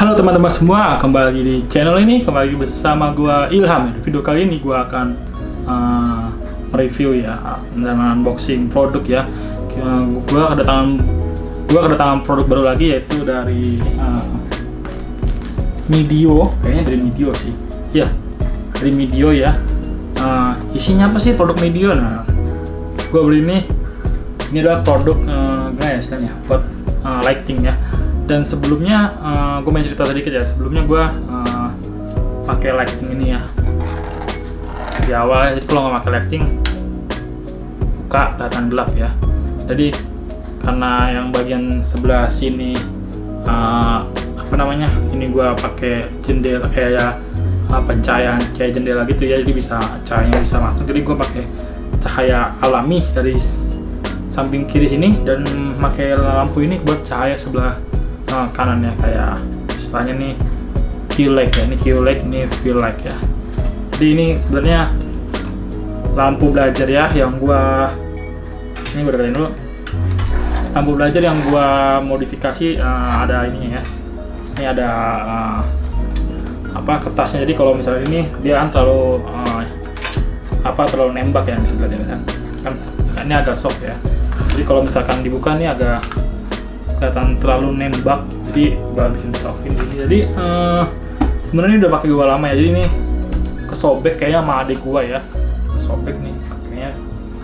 Halo teman-teman semua, kembali di channel ini, kembali bersama gua Ilham. Di video kali ini gua akan uh, mereview ya dan unboxing produk ya. Gua kedatangan gua kedatangan produk baru lagi yaitu dari uh, Midio, kayaknya dari Midio sih. Ya, dari Midio ya. Uh, isinya apa sih produk Midio? Nah, gua beli ini. Ini adalah produk uh, gimana ya istilahnya buat uh, lighting ya dan sebelumnya uh, gue main cerita sedikit ya. Sebelumnya gue uh, pakai lighting ini ya. Di awal jadi kalau nggak pakai lighting buka kelihatan gelap ya. Jadi karena yang bagian sebelah sini uh, apa namanya ini gue pakai jendela kayak uh, pencahayaan cahaya jendela gitu ya. Jadi bisa cahaya bisa masuk. Jadi gue pakai cahaya alami dari samping kiri sini dan pakai lampu ini buat cahaya sebelah uh, kanan ya kayak istilahnya nih Q light ya ini Q light ini feel light ya. Jadi ini sebenarnya lampu belajar ya yang gua ini berdain dulu. Lampu belajar yang gua modifikasi uh, ada ininya ya. Ini ada uh, apa kertasnya. Jadi kalau misalnya ini dia kan terlalu uh, apa terlalu nembak ya bisa dilihat kan? Kan ini agak soft ya. Jadi kalau misalkan dibuka ini agak kelihatan terlalu nembak jadi gue habisin softin ini jadi uh, sebenarnya udah pakai gue lama ya jadi ini kesobek kayaknya sama adik gue ya. Kesobek nih akhirnya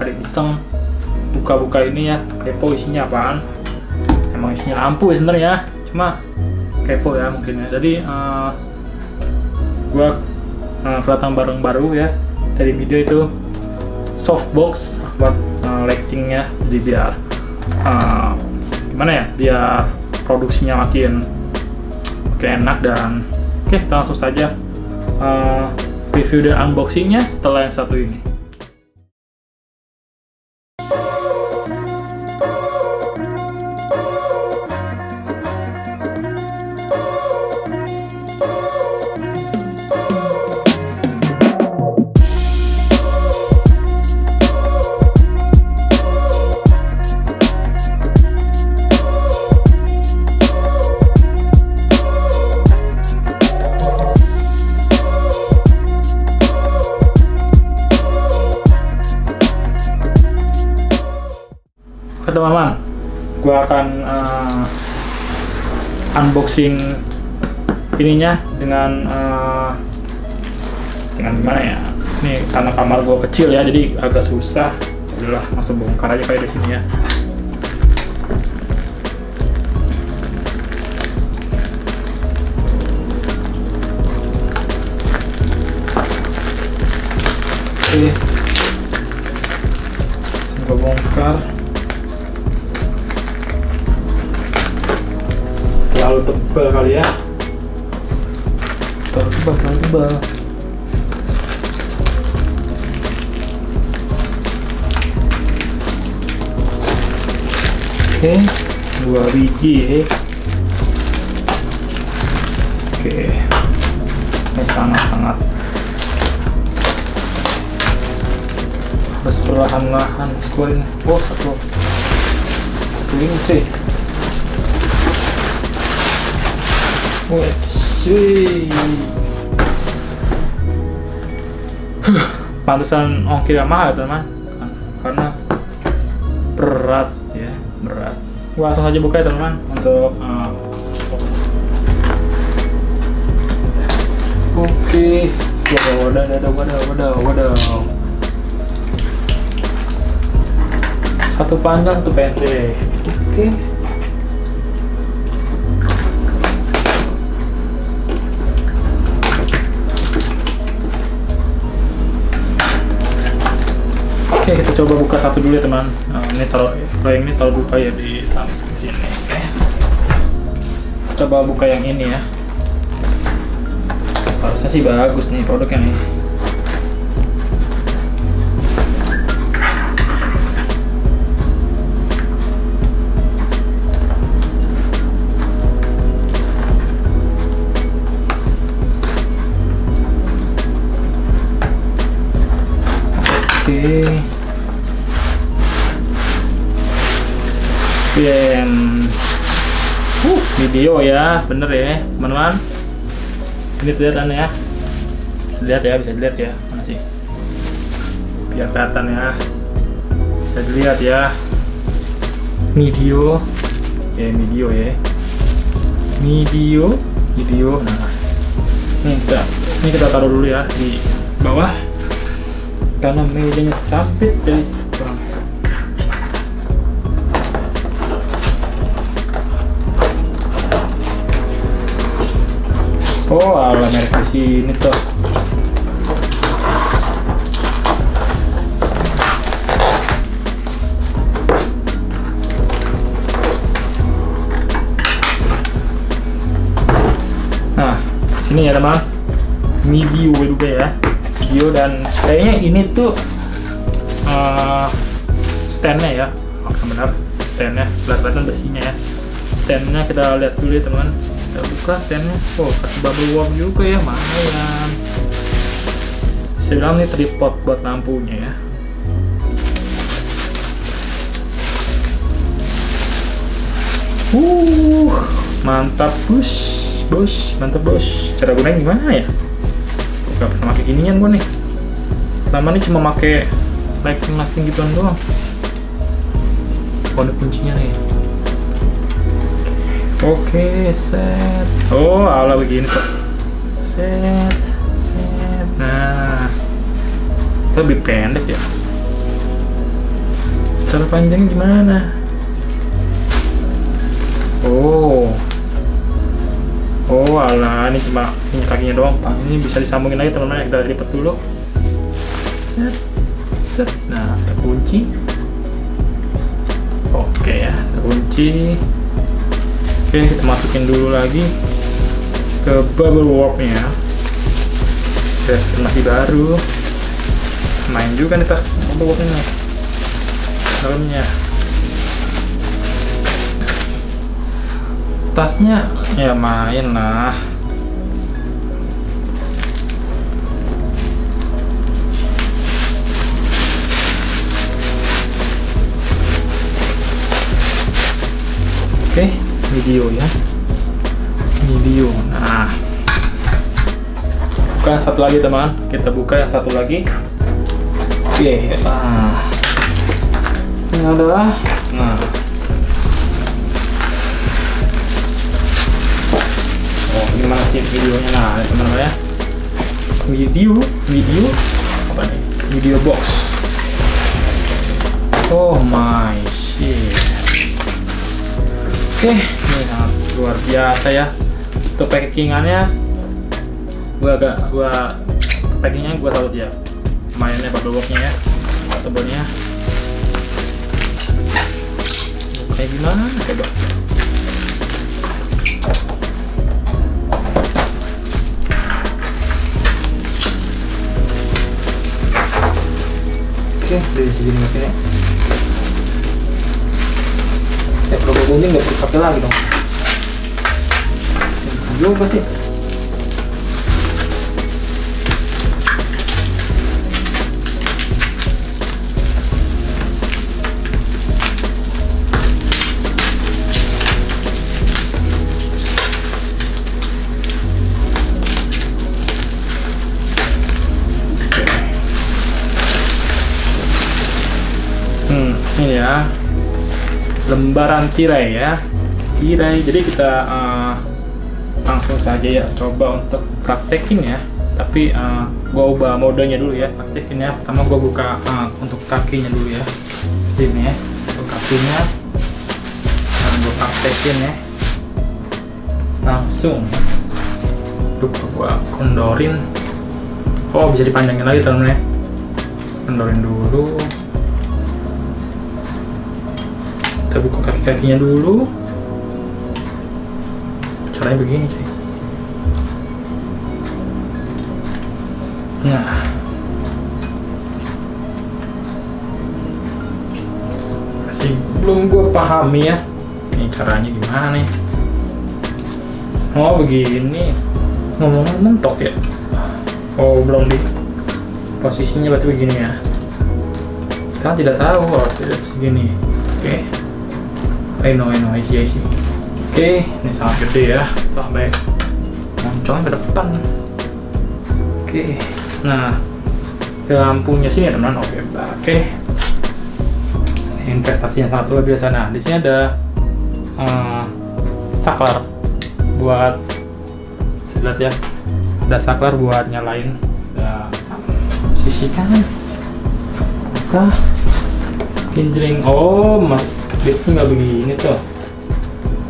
adik iseng buka-buka ini ya kepo isinya apaan. Emang isinya lampu ya sebenarnya cuma kepo ya mungkin ya. Jadi uh, gue uh, kelihatan barang baru ya dari video itu. Softbox buat uh, lightingnya jadi biar uh, gimana ya? Biar produksinya makin makin enak dan oke kita langsung saja uh, review dan unboxingnya setelah yang satu ini unboxing ininya dengan uh, dengan gimana ya? Ini karena kamar gue kecil ya, jadi agak susah. Udahlah, langsung bongkar aja kayak di sini ya. Oke, bongkar. Tebal kali ya. Terlalu tebal terlalu tebal. Oke dua biji. Oke ini sangat sangat harus perlahan-lahan keluarin oh satu. Satu ini sih Wih, pantesan ongkirnya mahal teman karena berat ya berat. Langsung aja buka ya teman untuk uh, oke. Okay. wadah wadah wadah wadah wadah satu panjang satu pendek. Oke. okay. Oke, kita coba buka satu dulu ya teman. Nah, ini taruh, yang ini taruh buka ya di samping sini. Oke. Coba buka yang ini ya. Harusnya sih bagus nih produknya nih. Ben. Uh. video ya bener ya teman-teman. Ini kelihatan ya. Bisa dilihat ya bisa dilihat ya mana sih? Biar kelihatan ya. Bisa dilihat ya. Video ya video ya. Video video nah ini kita ini kita taruh dulu ya di bawah karena mejanya sempit jadi kurang Oh, ala merek di sini tuh. Nah, sini ya teman. Video juga ya. Video dan kayaknya ini tuh uh, standnya ya. Oh, benar. Standnya. Kelihatan besinya ya. Standnya kita lihat dulu ya teman. Kita buka standnya. Oh kasih bubble wrap juga ya lumayan. Bilang nih tripod buat lampunya ya. Uh mantap bos. Bos mantap bos. Cara gunanya gimana ya gak pernah pakai ginian gua nih selama ini cuma pakai lighting lighting gituan doang ada kuncinya nih Oke, set. Oh, ala begini kok. Set, set. Nah, lebih pendek ya. Cara panjangnya gimana? Oh, ala ini cuma ini kakinya doang. Pak. Ini bisa disambungin lagi teman-teman. Kita lipat dulu. Set, set. Nah, terkunci. Oke ya, terkunci. Oke, kita masukin dulu lagi ke bubble wrap-nya. Udah masih baru. Main juga nih tas bubble wrap-nya. Dalamnya. Tasnya ya main lah. Oke. Okay video ya. Video. Nah. Buka yang satu lagi teman. Kita buka yang satu lagi. Oke. Nah. Ini adalah nah sih videonya nah teman-teman ya video video? Apa nih? Video box. Oh my shit. Oke ini sangat luar biasa ya. Untuk packingannya gua agak gua packingnya gua tahu dia mainnya bubble boxnya ya tebalnya kayak gimana? Coba oke dari sini makanya eh kalau gunting nggak perlu pakai lagi dong. Juga sih lembaran tirai ya. Tirai. Jadi kita uh, langsung saja ya coba untuk praktekin ya. Tapi uh, gua ubah modenya dulu ya praktekin ya. Pertama gua buka uh, untuk kakinya dulu ya. Ini ya untuk kakinya. Dan gua praktekin ya. Langsung. Lupa gua kondorin. Oh bisa dipanjangin lagi teman-teman ya. Kondorin dulu kita buka kaki-kakinya dulu. Caranya begini cuy. Nah. Masih belum gue pahami ya. Ini caranya gimana nih oh begini. Ngomong mentok ya? Oh belum di posisinya berarti begini ya? Kita tidak tahu kalau tidak segini. Oke. okay. I know, I know. Oke, ini sangat gede ya sampai moncong ke depan. Oke nah lampunya sini teman oke oke. Investasinya sangat luar biasa. Nah di sini ada uh, saklar buat lihat ya ada saklar buat nyalain nah, sisi kanan. Buka kinjring oh mas itu nggak begini tuh.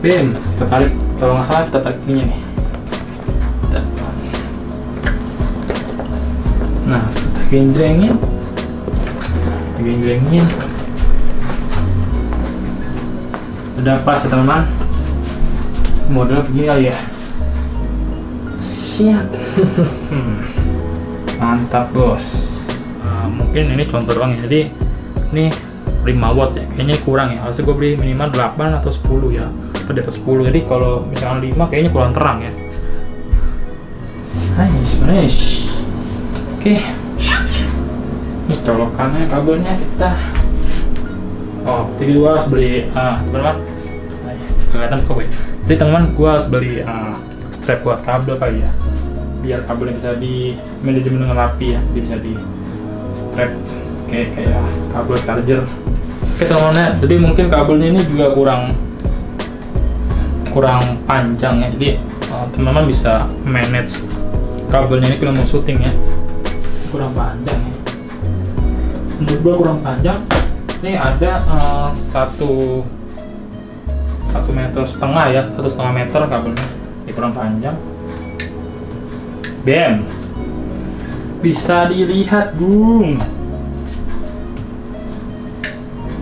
Bim tertarik. Kalau nggak salah kita tarik ini nih. Nah kita genjrengin. Kita genjrengin. Sudah pas ya teman-teman. Model begini kali ya. Siap. Mantap bos. Nah, mungkin ini contoh doang ya. Jadi ini 5 watt ya. Kayaknya kurang ya. Harusnya gue beli minimal 8 atau 10 ya. Atau di atas 10 jadi kalau misalnya 5 kayaknya kurang terang ya. Hai, sebenarnya oke. Ini colokannya kabelnya kita. Oh jadi gue harus beli ah teman-teman kelihatan kok ya jadi teman-teman gue harus beli uh, strap buat kabel kali ya. Biar kabelnya bisa di manajemen dengan rapi ya. Jadi bisa di strap kayak kayak kabel charger oke teman-teman jadi mungkin kabelnya ini juga kurang kurang panjang ya. Jadi uh, teman-teman bisa manage kabelnya ini kalau mau syuting ya. Kurang panjang ya. Menurut gua kurang panjang. Ini ada uh, satu satu meter setengah ya satu setengah meter kabelnya. Ini kurang panjang. Bam! Bisa dilihat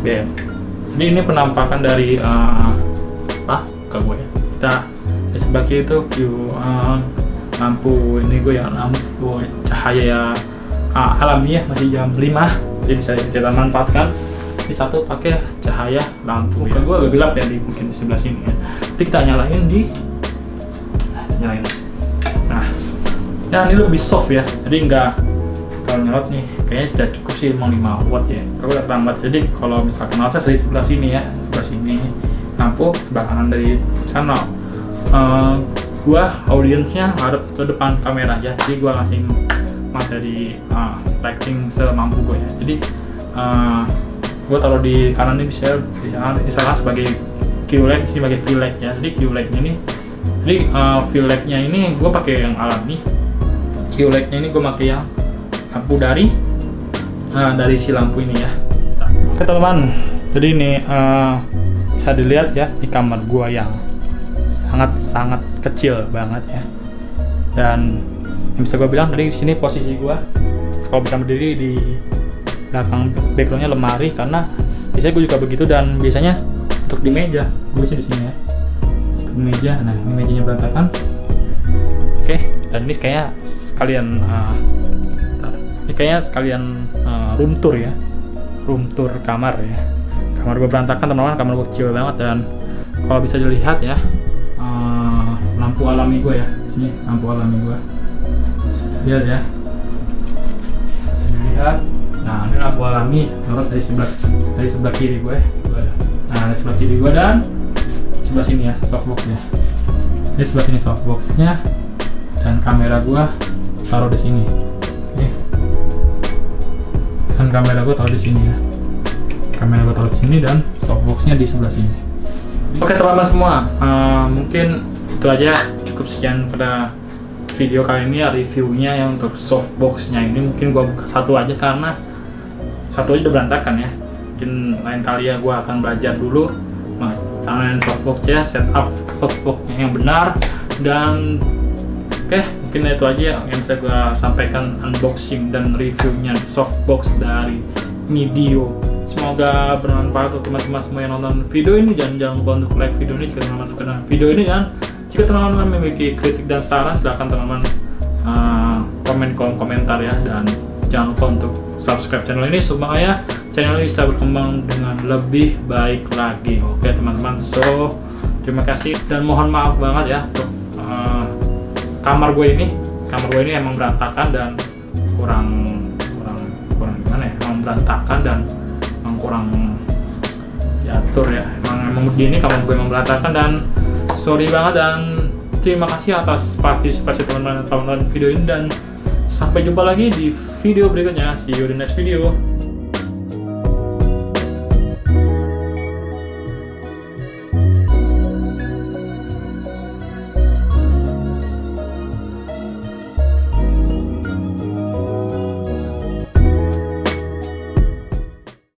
gung bam ini ini penampakan dari uh, apa? Ke gue. Ya kita sebelah kiri itu uh, lampu ini gue ya lampu cahaya ya. Uh, alamiah masih jam 5 jadi bisa kita manfaatkan. Di satu pakai cahaya lampu ya. gue agak gelap ya di mungkin di sebelah sini ya. Jadi kita nyalain di nyalain. Nah ya ini lebih soft ya. Jadi enggak kalau nyalot nih kayaknya tidak cukup sih emang 5 watt ya. Kalau udah terlambat. Jadi kalau misalkan saya dari sebelah sini ya sebelah sini. Lampu sebelah kanan dari sana uh, gua audiensnya harus ke depan kamera ya. Jadi gua ngasih materi uh, lighting semampu gue ya. Jadi uh, gue taruh di kanan ini bisa misalkan, misalkan sebagai QLED sini sebagai VLED ya. Jadi QLED ini jadi uh, VLED nya ini gue pakai yang alami. QLED nya ini gue pakai yang lampu dari uh, dari si lampu ini ya. Oke teman-teman. Jadi ini uh, bisa dilihat ya di kamar gue yang sangat sangat kecil banget ya. Dan yang bisa gue bilang dari sini posisi gue kalau bisa berdiri di belakang backgroundnya lemari karena biasanya gue juga begitu dan biasanya untuk di meja gue sih di sini ya. Untuk meja nah ini mejanya berantakan. Oke dan ini kayak sekalian uh, ini kayaknya sekalian uh, room tour ya. Room tour kamar ya. Kamar gue berantakan teman-teman. Kamar gue kecil banget dan kalau bisa dilihat ya uh, lampu alami gue ya sini lampu alami gue bisa dilihat ya. Bisa dilihat. Nah ini lampu alami menurut dari sebelah dari sebelah kiri gue nah dari sebelah kiri gue dan sebelah sini ya softbox ya. Ini sebelah sini softboxnya dan kamera gue taruh di sini dan kamera gue taruh di sini ya. Kamera gue taruh di sini dan softboxnya di sebelah sini. Oke teman-teman semua uh, mungkin itu aja. Cukup sekian pada video kali ini ya reviewnya yang untuk softboxnya ini. Mungkin gua buka satu aja karena satu aja udah berantakan ya. Mungkin lain kali ya gua akan belajar dulu caranya softboxnya setup softboxnya yang benar. Dan oke mungkin itu aja yang bisa gua sampaikan unboxing dan reviewnya softbox dari Medio. Semoga bermanfaat untuk teman-teman semua yang nonton video ini. Dan jangan lupa untuk like video ini jika teman-teman suka dengan video ini. Dan jika teman-teman memiliki kritik dan saran silahkan teman-teman uh, komen kolom komentar ya. Dan jangan lupa untuk subscribe channel ini supaya channel ini bisa berkembang dengan lebih baik lagi. Oke teman-teman. So terima kasih dan mohon maaf banget ya untuk kamar gue ini kamar gue ini emang berantakan dan kurang kurang kurang gimana ya? Emang berantakan dan emang kurang diatur ya. Emang emang begini kamar gue emang berantakan dan sorry banget dan terima kasih atas partisipasi teman-teman tonton video ini dan sampai jumpa lagi di video berikutnya. See you in the next video